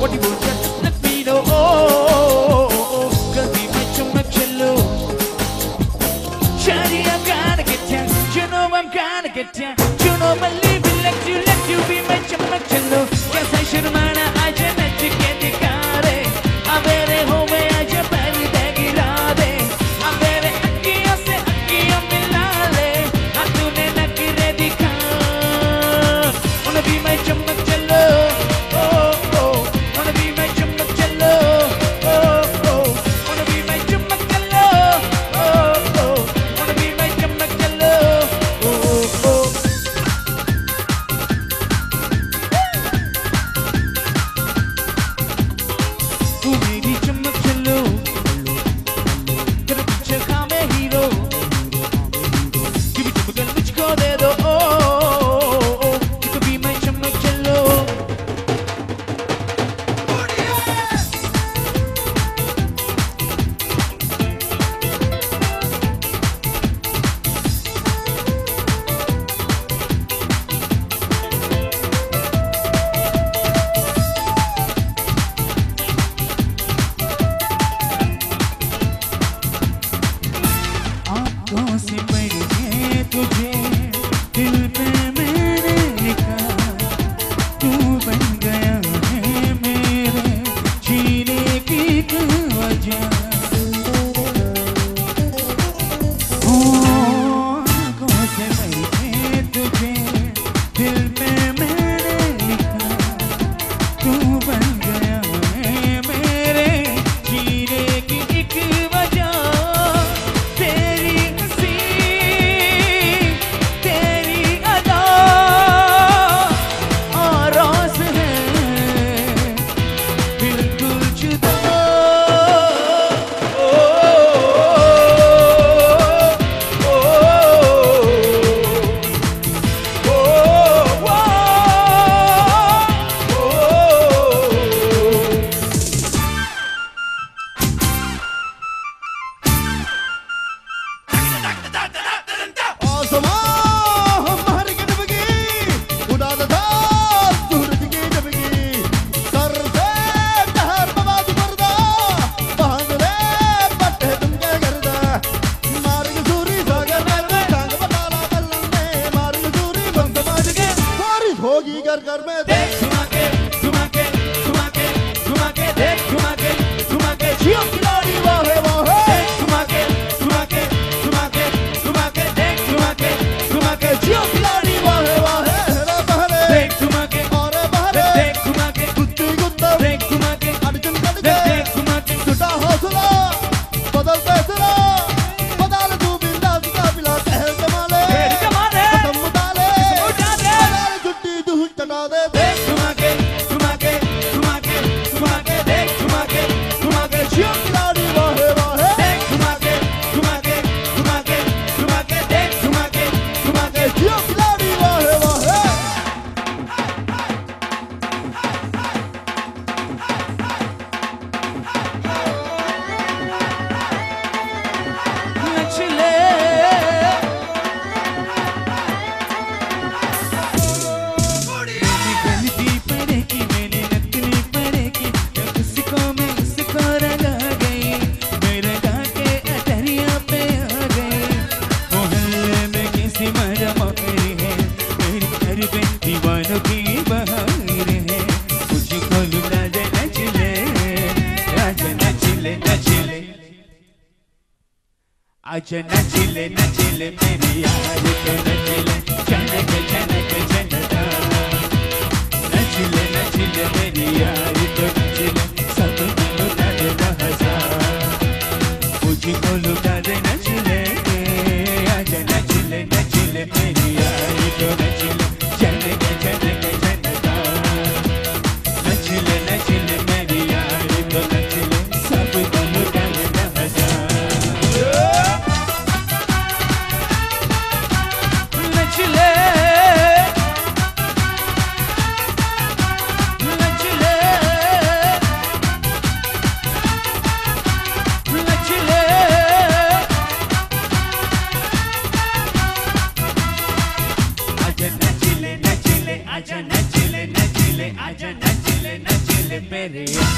what you want to let me know. Cause we might Chammak Challo. Shady, I'm gonna get ya. You know I'm gonna get ya. You know I'm leaving, let you, let you be my jump my cello. Yes, I should have, I just let you get it. क्यों बन गया मेरे जीने की एक की घर घर में। देख आज नचिले नचिले मेरी यार तो नचले चंद के चने ready.